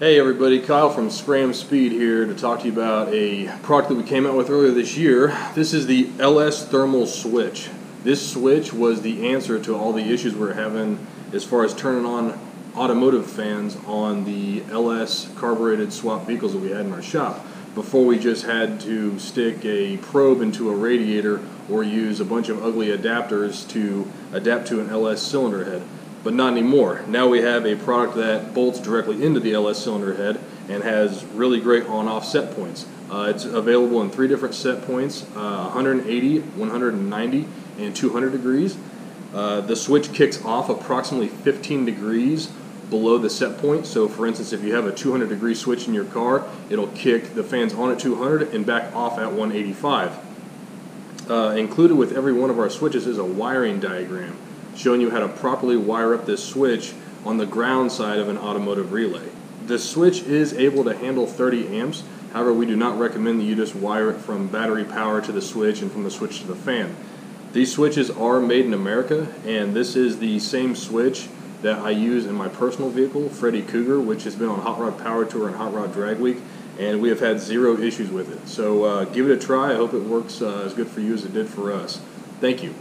Hey everybody, Kyle from Scram Speed here to talk to you about a product that we came out with earlier this year. This is the LS Thermal Switch. This switch was the answer to all the issues we are having as far as turning on automotive fans on the LS carbureted swap vehicles that we had in our shop. Before we just had to stick a probe into a radiator or use a bunch of ugly adapters to adapt to an LS cylinder head but not anymore. Now we have a product that bolts directly into the LS cylinder head and has really great on-off set points. Uh, it's available in three different set points, uh, 180, 190, and 200 degrees. Uh, the switch kicks off approximately 15 degrees below the set point. So for instance, if you have a 200 degree switch in your car, it'll kick the fans on at 200 and back off at 185. Uh, included with every one of our switches is a wiring diagram showing you how to properly wire up this switch on the ground side of an automotive relay. The switch is able to handle 30 amps, however we do not recommend that you just wire it from battery power to the switch and from the switch to the fan. These switches are made in America and this is the same switch that I use in my personal vehicle, Freddy Cougar, which has been on Hot Rod Power Tour and Hot Rod Drag Week, and we have had zero issues with it. So uh, give it a try. I hope it works uh, as good for you as it did for us. Thank you.